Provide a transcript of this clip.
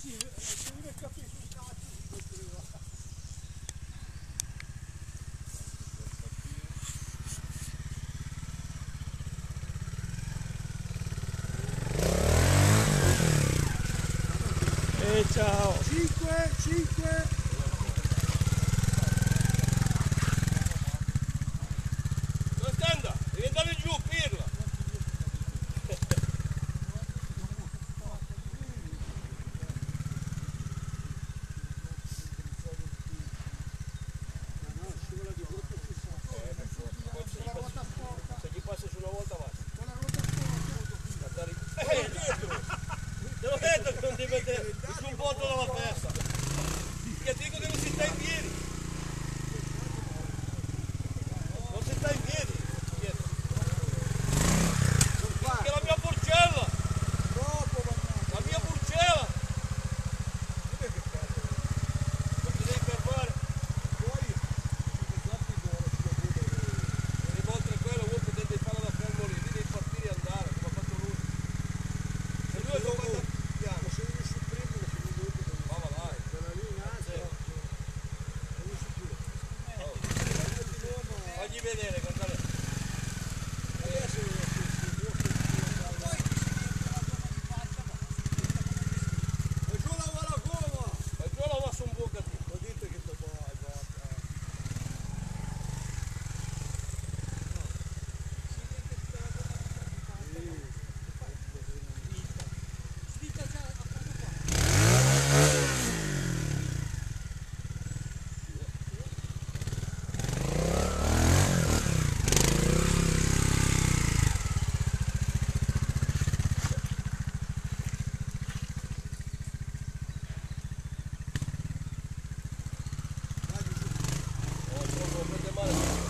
sì, se uno capisce un cazzo ciao! 5, 5, vedete, su un po' vedere Bye.